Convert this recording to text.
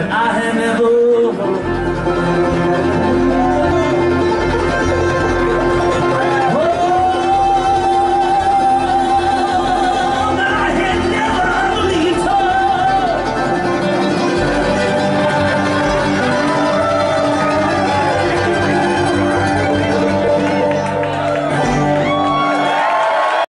I have never